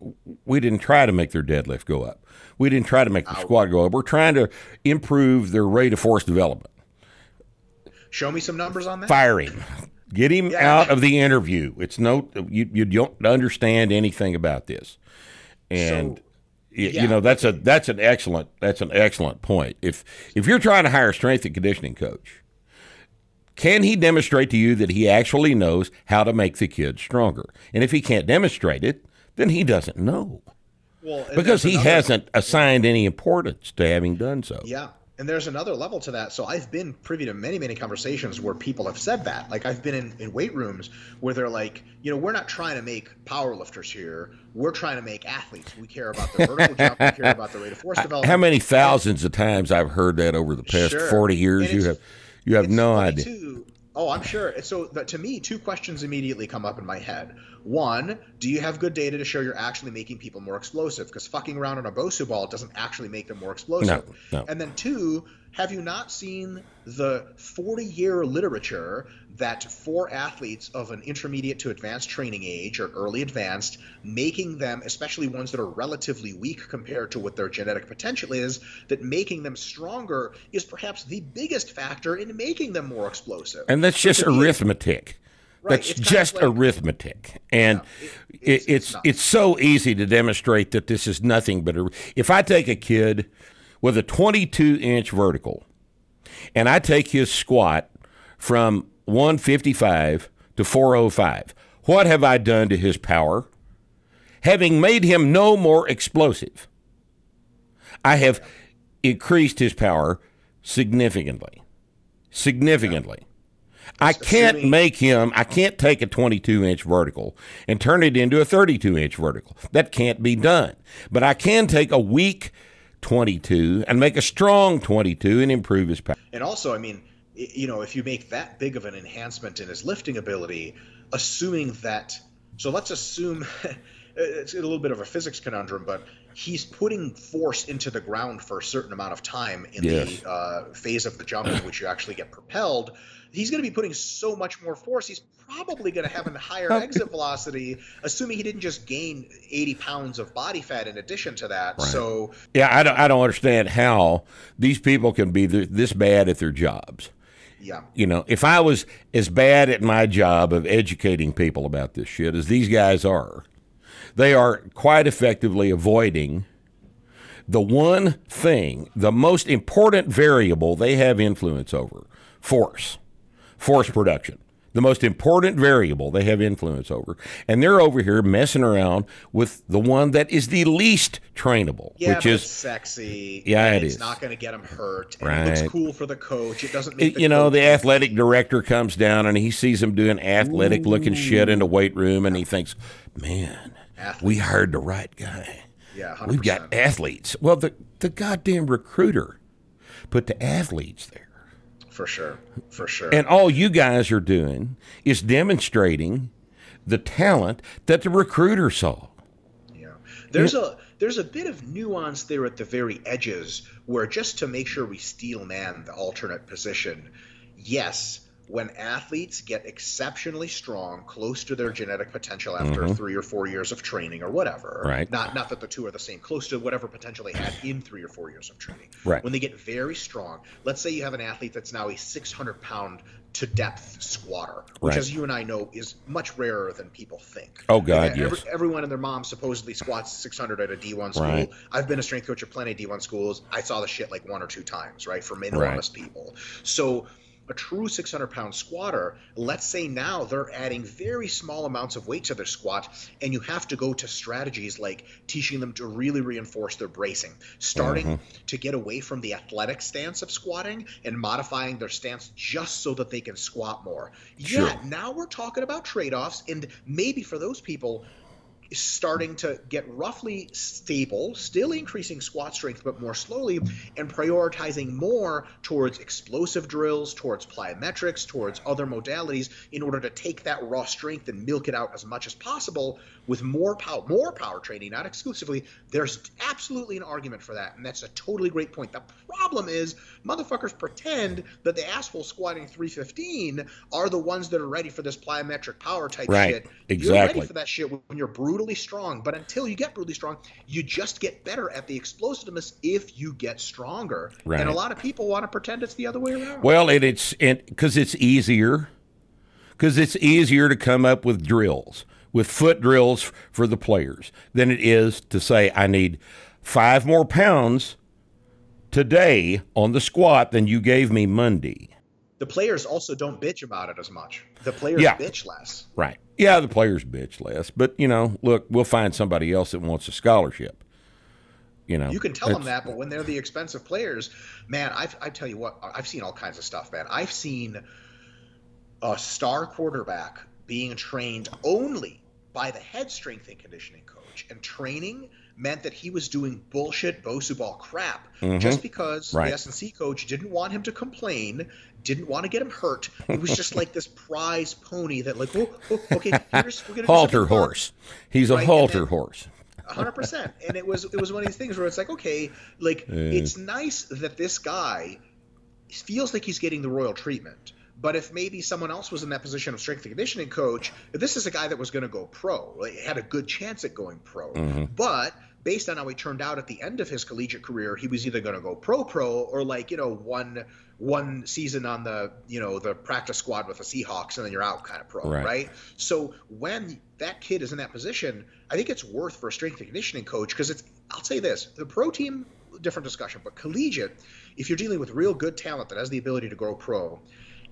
we didn't try to make their deadlift go up. We didn't try to make the squat go up. We're trying to improve their rate of force development.
Show me some numbers on that.
Fire him. Get him yeah. out of the interview. It's no, you, you don't understand anything about this. And, so, yeah, you know, that's a, that's an excellent, that's an excellent point. If, if you're trying to hire a strength and conditioning coach, can he demonstrate to you that he actually knows how to make the kid stronger? And if he can't demonstrate it, then he doesn't know.
Well,
because he hasn't assigned any importance to having done so.
Yeah. And there's another level to that. So I've been privy to many, many conversations where people have said that. Like I've been in, in weight rooms where they're like, you know, we're not trying to make power lifters here. We're trying to make athletes. We care about the vertical jump. We care about the rate of force development.
How many thousands of times I've heard that over the past
sure.
40 years? You have you have no idea.
Too. Oh, I'm sure. So to me, two questions immediately come up in my head. One, do you have good data to show you're actually making people more explosive? Because fucking around on a Bosu ball doesn't actually make them more explosive.
No, no.
And then two, have you not seen the 40 year literature that for athletes of an intermediate to advanced training age or early advanced, making them, especially ones that are relatively weak compared to what their genetic potential is, that making them stronger is perhaps the biggest factor in making them more explosive?
And that's just arithmetic.
Right,
That's just
like,
arithmetic, and
yeah,
it, it's it's, it's, it's so easy to demonstrate that this is nothing but a. If I take a kid with a 22 inch vertical, and I take his squat from 155 to 405, what have I done to his power? Having made him no more explosive, I have increased his power significantly. Significantly. I can't make him, I can't take a 22 inch vertical and turn it into a 32 inch vertical. That can't be done. But I can take a weak 22 and make a strong 22 and improve his power.
And also, I mean, you know, if you make that big of an enhancement in his lifting ability, assuming that, so let's assume it's a little bit of a physics conundrum, but he's putting force into the ground for a certain amount of time in
yes.
the uh, phase of the jump in which you actually get propelled he's going to be putting so much more force. He's probably going to have a higher exit velocity, assuming he didn't just gain 80 pounds of body fat in addition to that.
Right.
So
yeah, I don't, I don't understand how these people can be this bad at their jobs.
Yeah.
You know, if I was as bad at my job of educating people about this shit as these guys are, they are quite effectively avoiding the one thing, the most important variable they have influence over force, force production the most important variable they have influence over. And they're over here messing around with the one that is the least trainable,
yeah,
which is
sexy.
Yeah, it
it's
is.
not going to get them hurt.
right.
It looks cool for the coach. It doesn't make
you know the athletic director comes down and he sees them doing athletic looking shit in the weight room and he thinks, man, Athletes. we hired the right guy.
Yeah, 100%.
we've got athletes. Well, the the goddamn recruiter put the athletes there.
For sure. For sure.
And all you guys are doing is demonstrating the talent that the recruiter saw.
Yeah. There's a there's a bit of nuance there at the very edges where just to make sure we steel man the alternate position, yes, when athletes get exceptionally strong, close to their genetic potential after mm-hmm. three or four years of training or whatever.
Right.
Not not that the two are the same, close to whatever potential they had in three or four years of training.
Right.
When they get very strong, let's say you have an athlete that's now a 600 pound to depth squatter, which, right. as you and I know, is much rarer than people think.
Oh God, yes.
Everyone and their mom supposedly squats 600 at a D1 school.
Right.
I've been a strength coach at plenty of D1 schools. I saw the shit like one or two times, right, for enormous right. people. So a true 600 pound squatter, let's say now they're adding very small amounts of weight to their squat, and you have to go to strategies like teaching them to really reinforce their bracing, starting mm-hmm. to get away from the athletic stance of squatting and modifying their stance just so that they can squat more.
Sure.
Yeah, now we're talking about trade offs, and maybe for those people, starting to get roughly stable, still increasing squat strength, but more slowly, and prioritizing more towards explosive drills, towards plyometrics, towards other modalities in order to take that raw strength and milk it out as much as possible with more power, more power training, not exclusively. There's absolutely an argument for that, and that's a totally great point. The problem is motherfuckers pretend that the asshole squatting 315 are the ones that are ready for this plyometric power type
right.
shit.
Exactly.
You're ready for that shit when you're brutally strong, but until you get brutally strong, you just get better at the explosiveness if you get stronger.
Right.
And a lot of people want to pretend it's the other way around.
Well, and it's because it's easier because it's easier to come up with drills with foot drills for the players than it is to say I need five more pounds today on the squat than you gave me Monday.
The players also don't bitch about it as much. The players
yeah.
bitch less.
Right. Yeah, the players bitch less. But, you know, look, we'll find somebody else that wants a scholarship. You know,
you can tell them that, but when they're the expensive players, man, I've, I tell you what, I've seen all kinds of stuff, man. I've seen a star quarterback being trained only by the head strength and conditioning coach, and training meant that he was doing bullshit Bosu ball crap
mm-hmm.
just because
right.
the S&C coach didn't want him to complain, didn't want to get him hurt. It was just like this prize pony that like, oh, oh okay, here's we're gonna
halter horse. He's a right? halter then, horse.
hundred percent. And it was it was one of these things where it's like, okay, like it's nice that this guy feels like he's getting the royal treatment. But if maybe someone else was in that position of strength and conditioning coach, this is a guy that was going to go pro, like, had a good chance at going pro.
Mm-hmm.
But based on how he turned out at the end of his collegiate career, he was either going to go pro pro or like you know one one season on the you know the practice squad with the Seahawks and then you're out kind of pro,
right?
right? So when that kid is in that position, I think it's worth for a strength and conditioning coach because it's. I'll say this: the pro team, different discussion, but collegiate, if you're dealing with real good talent that has the ability to go pro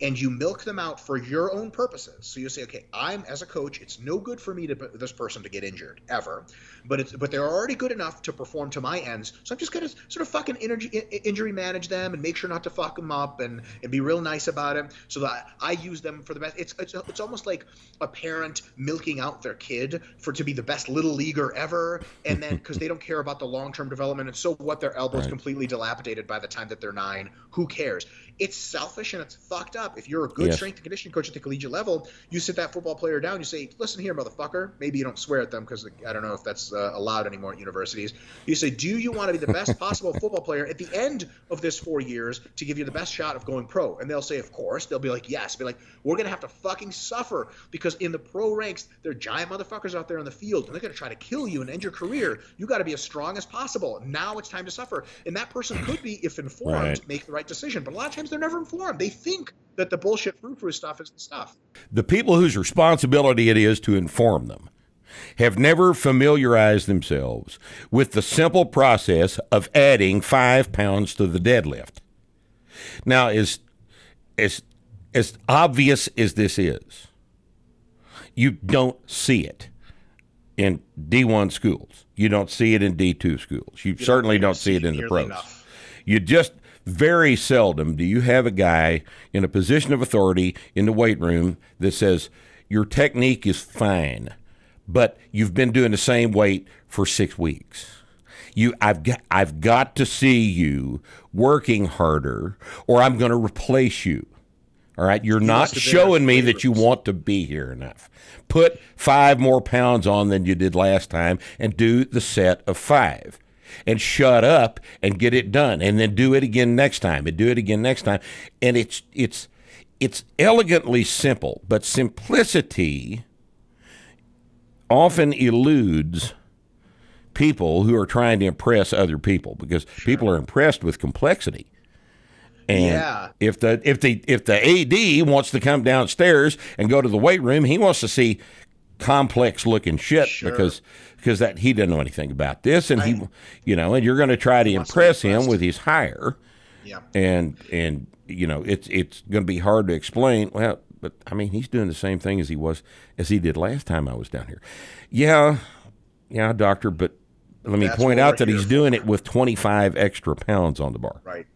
and you milk them out for your own purposes. So you say, okay, I'm as a coach, it's no good for me to this person to get injured ever, but it's but they're already good enough to perform to my ends. So I'm just gonna sort of fucking energy, injury manage them and make sure not to fuck them up and and be real nice about it, so that I use them for the best. It's it's it's almost like a parent milking out their kid for to be the best little leaguer ever, and then because they don't care about the long term development, and so what their elbows right. completely dilapidated by the time that they're nine. Who cares? It's selfish and it's fucked up. If you're a good
yes.
strength and conditioning coach at the collegiate level, you sit that football player down. You say, "Listen here, motherfucker." Maybe you don't swear at them because I don't know if that's uh, allowed anymore at universities. You say, "Do you want to be the best possible football player at the end of this four years to give you the best shot of going pro?" And they'll say, "Of course." They'll be like, "Yes." Be like, "We're gonna have to fucking suffer because in the pro ranks, there are giant motherfuckers out there in the field, and they're gonna try to kill you and end your career. You got to be as strong as possible. Now it's time to suffer." And that person could be, if informed,
right.
make the right decision. But a lot of times they're never informed. They think that the bullshit frou frou stuff is the stuff.
The people whose responsibility it is to inform them have never familiarized themselves with the simple process of adding five pounds to the deadlift. Now, as as as obvious as this is, you don't see it in D1 schools. You don't see it in D2 schools. You,
You
certainly
don't
don't see it in the pros.
enough.
You just very seldom do you have a guy in a position of authority in the weight room that says your technique is fine, but you've been doing the same weight for six weeks. You, I've got, I've got to see you working harder, or I'm going to replace you. All right, you're not
must have been
showing me that you want to be here enough. Put five more pounds on than you did last time, and do the set of five and shut up and get it done and then do it again next time and do it again next time. And it's it's it's elegantly simple but simplicity often eludes people who are trying to impress other people because people are impressed with complexity. And
Yeah.
if the if the if the AD wants to come downstairs and go to the weight room, he wants to see complex looking shit
Sure.
because because that he doesn't know anything about this, and he you know, and you're going to try to
wants to be
impress him with his hire,
Yeah.
and and you know it's it's going to be hard to explain. Well, but I mean, he's doing the same thing as he was as he did last time I was down here. Yeah, yeah, doctor, but let me
That's
point out that he's doing it with 25 extra pounds on the bar.
Right.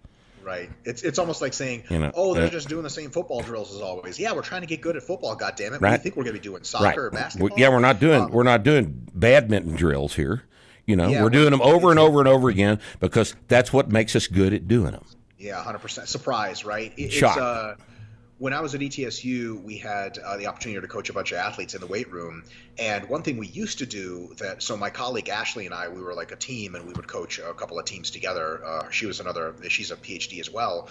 Right. It's it's almost like saying,
You know,
"Oh, they're
uh,
just doing the same football drills as always." Yeah, we're trying to get good at football. God damn it! What do
Right.
you think we're going to be doing? Soccer, or
We-
basketball?
yeah, we're not doing
Um,
we're not doing badminton drills here. You know,
Yeah,
we're
we're-
doing them over and over and over again because that's what makes us good at doing them.
Yeah, hundred percent. Surprise, right? It-
Shock.
It's, uh, when I was at ETSU, we had uh, the opportunity to coach a bunch of athletes in the weight room, and one thing we used to do that. So my colleague Ashley and I, we were like a team, and we would coach a couple of teams together. Uh, she was another. She's a PhD as well.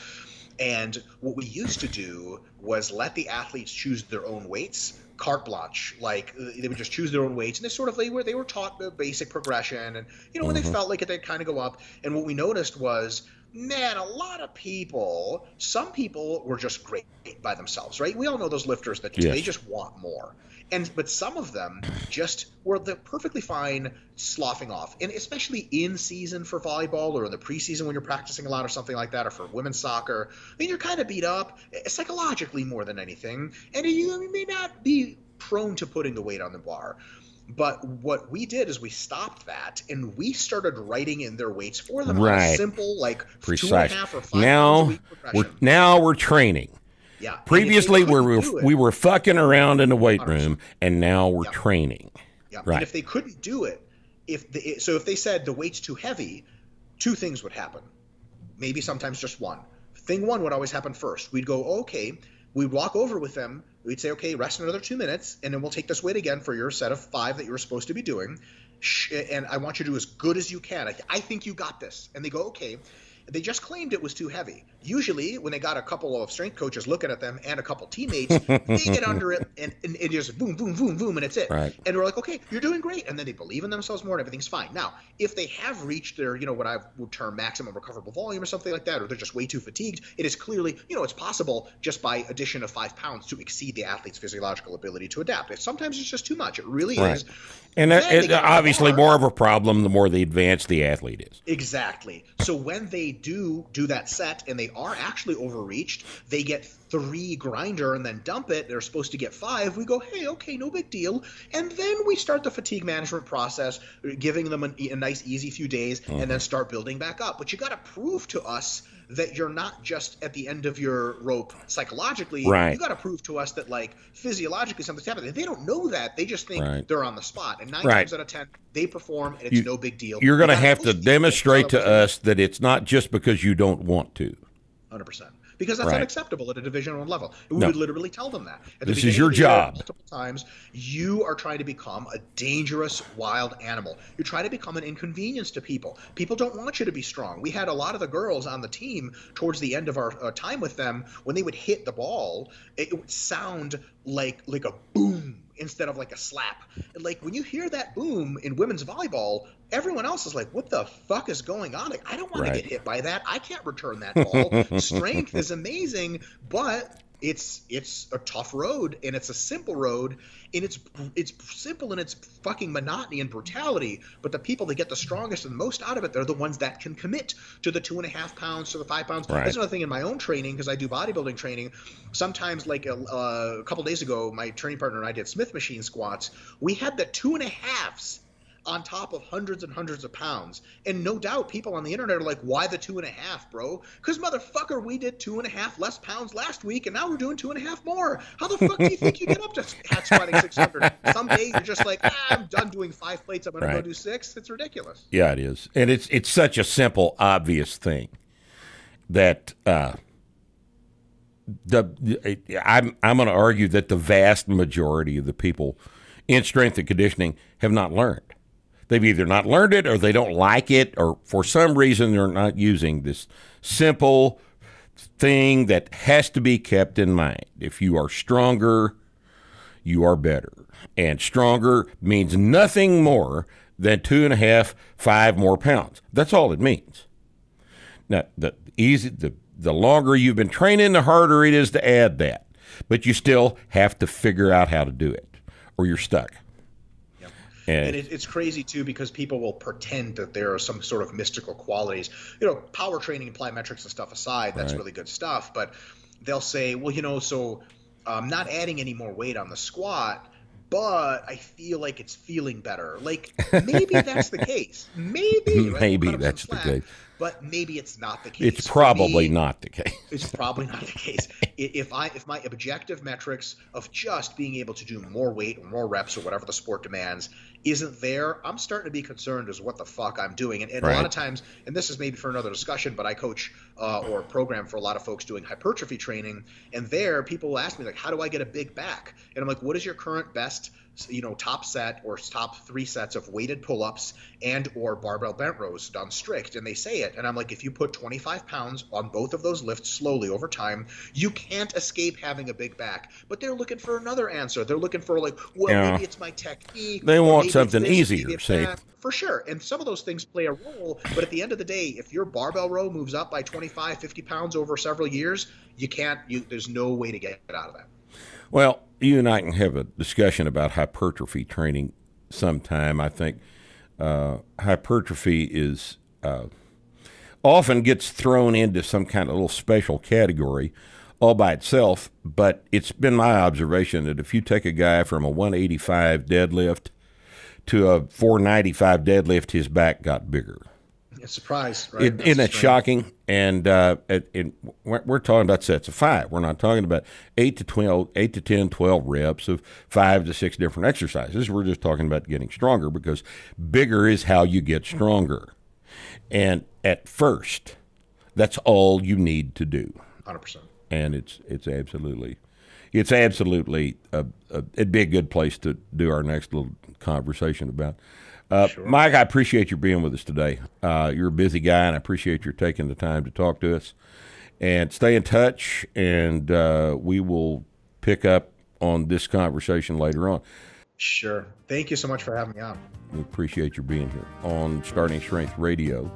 And what we used to do was let the athletes choose their own weights, carte blanche. Like uh, they would just choose their own weights, and they sort of they were they were taught the basic progression, and you know when they felt like it, they'd kind of go up. And what we noticed was, man, a lot of people, some people were just great by themselves, right? We all know those lifters that
Yes.
they just want more. And but some of them just were the perfectly fine sloughing off, and especially in season for volleyball or in the preseason when you're practicing a lot or something like that, or for women's soccer. I mean, you're kind of beat up eh, psychologically more than anything, and you, you may not be prone to putting the weight on the bar. But what we did is we stopped that and we started writing in their weights for them.
Right.
simple, like two
Precise.
a half or five pounds a
Now we're now we're training.
Yeah. And if they
Previously, we were
it-
we were fucking around in the weight
100%.
room, and now we're
Yeah.
training.
Yeah.
Right.
And if they couldn't do it, if the, so if they said the weight's too heavy, two things would happen. Maybe sometimes just one. Thing one would always happen first. We'd go, okay. We'd walk over with them. We'd say, okay, rest another two minutes, and then we'll take this weight again for your set of five that you were supposed to be doing. And I want you to do as good as you can. I, I think you got this. And they go, okay. They just claimed it was too heavy. Usually, when they got a couple of strength coaches looking at them and a couple teammates, they get under it and, and, and just boom, boom, boom, boom, and it's it.
Right.
And we're like, okay, you're doing great. And then they believe in themselves more and everything's fine. Now, if they have reached their, you know, what I would term maximum recoverable volume or something like that, or they're just way too fatigued, it is clearly, you know, it's possible just by addition of five pounds to exceed the athlete's physiological ability to adapt. It, sometimes it's just too much. It really
Right.
is.
And that, it,
get on the
obviously, more of a problem the more the advanced the athlete is.
Exactly. So when they do do that set and they are actually overreached, they get three grinder and then dump it. They're supposed to get five. We go, hey, okay, no big deal. And then we start the fatigue management process, giving them a, a nice, easy few days, and then uh-huh. start building back up. But you got to prove to us that you're not just at the end of your rope psychologically.
Right.
You got to prove to us that like physiologically something's happening. They don't know that. They just think
Right.
they're on the spot. And nine
Right.
times out of ten, they perform, and it's
You-
no big deal.
You're going to have to demonstrate to us that it's not just because you don't want to.
Hundred percent. Because that's
Right.
unacceptable at a Division One level. We
No.
would literally tell them that. At the
This is your
the year,
job.
Multiple times, you are trying to become a dangerous wild animal. You're trying to become an inconvenience to people. People don't want you to be strong. We had a lot of the girls on the team towards the end of our uh, time with them when they would hit the ball, it would sound like like a boom instead of like a slap. And like when you hear that boom in women's volleyball, everyone else is like, "What the fuck is going on?" Like, I don't want
Right.
to get hit by that. I can't return that ball. Strength is amazing, but it's it's a tough road and it's a simple road and it's it's simple in its fucking monotony and brutality but the people that get the strongest and the most out of it they're the ones that can commit to the two and a half pounds to the five pounds.
Right.
that's another thing in my own training because i do bodybuilding training. Sometimes like a, a couple days ago my training partner and i did smith machine squats. We had the two and a halves on top of hundreds and hundreds of pounds. And no doubt people on the internet are like, why the two and a half, bro? Because, motherfucker, we did two and a half less pounds last week, and now we're doing two and a half more. How the fuck do you think you get up to hack squatting 600? Some days you're just like, ah, I'm done doing five plates, I'm going to go do six. It's ridiculous.
Yeah, it is, and it's it's such a simple, obvious thing that uh, the I'm I'm going to argue that the vast majority of the people in strength and conditioning have not learned. They've either not learned it, or they don't like it, or for some reason they're not using this simple thing that has to be kept in mind. If you are stronger, you are better. And stronger means nothing more than two and a half, five more pounds. That's all it means. Now, the easy, the the longer you've been training, the harder it is to add that. But you still have to figure out how to do it, or you're stuck.
And it, it's crazy too because people will pretend that there are some sort of mystical qualities. You know, power training and plyometrics and stuff aside, that's
Right.
really good stuff. But they'll say, well, you know, so I'm not adding any more weight on the squat, but I feel like it's feeling better. Like maybe that's the case. Maybe right?
Maybe
We'll cut 'em some
that's the case.
But maybe it's not the case.
It's probably
me,
not the case.
it's probably not the case. If I if my objective metrics of just being able to do more weight or more reps or whatever the sport demands isn't there, I'm starting to be concerned as what the fuck I'm doing. And, and a lot of times, and this is maybe for another discussion, but I coach uh, or program for a lot of folks doing hypertrophy training, and there people will ask me like, how do I get a big back? And I'm like, what is your current best? You know top set or top three sets of weighted pull-ups and or barbell bent rows done strict and they say it and i'm like if you put 25 pounds on both of those lifts slowly over time you can't escape having a big back. But they're looking for another answer. They're looking for like well
Yeah.
maybe it's my technique
They want something
this,
easier,
that. for sure. And some of those things play a role but at the end of the day if your barbell row moves up by 25 50 pounds over several years you can't you there's no way to get out of that
Well, you and I can have a discussion about hypertrophy training sometime. I think uh, hypertrophy is uh, often gets thrown into some kind of little special category all by itself. But it's been my observation that if you take a guy from a 185 deadlift to a 495 deadlift, his back got bigger.
It's a surprise right
It, isn't that shocking? And uh, it, it, we're, we're talking about sets of five. We're not talking about eight to 12, eight to 10, 12 reps of five to six different exercises. We're just talking about getting stronger because bigger is how you get stronger. And at first, that's all you need to do.
100%
And it's it's absolutely, it's absolutely a, a, it'd be a good place to do our next little conversation about. Uh, Mike, I appreciate you being with us today. Uh, you're a busy guy, and I appreciate your taking the time to talk to us. And stay in touch, and uh, we will pick up on this conversation later on.
Sure. Thank you so much for having me on.
We appreciate your being here on Starting Strength Radio